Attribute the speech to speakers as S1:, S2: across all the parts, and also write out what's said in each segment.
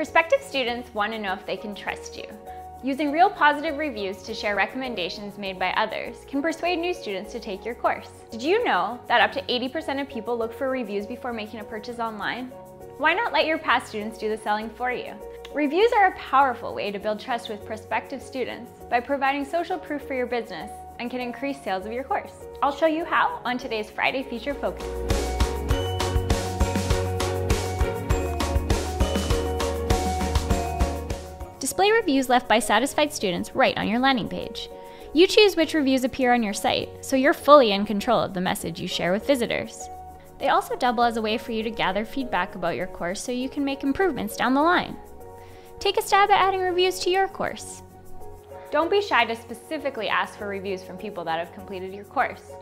S1: Prospective students want to know if they can trust you. Using real positive reviews to share recommendations made by others can persuade new students to take your course. Did you know that up to 80% of people look for reviews before making a purchase online? Why not let your past students do the selling for you? Reviews are a powerful way to build trust with prospective students by providing social proof for your business and can increase sales of your course. I'll show you how on today's Friday Feature Focus. Display reviews left by satisfied students right on your landing page. You choose which reviews appear on your site, so you're fully in control of the message you share with visitors. They also double as a way for you to gather feedback about your course so you can make improvements down the line. Take a stab at adding reviews to your course. Don't be shy to specifically ask for reviews from people that have completed your course.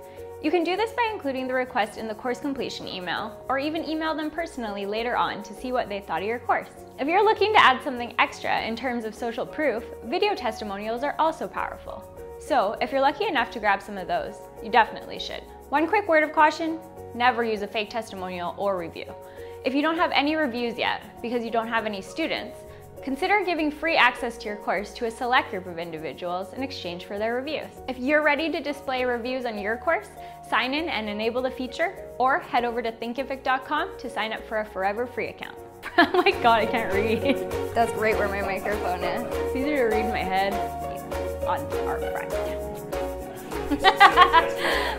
S1: You can do this by including the request in the course completion email, or even email them personally later on to see what they thought of your course. If you're looking to add something extra in terms of social proof, video testimonials are also powerful. So if you're lucky enough to grab some of those, you definitely should. One quick word of caution, never use a fake testimonial or review. If you don't have any reviews yet, because you don't have any students, Consider giving free access to your course to a select group of individuals in exchange for their reviews. If you're ready to display reviews on your course, sign in and enable the feature, or head over to thinkific.com to sign up for a forever free account. oh my god, I can't read.
S2: That's right where my microphone is.
S1: It's easier to read my head on our front.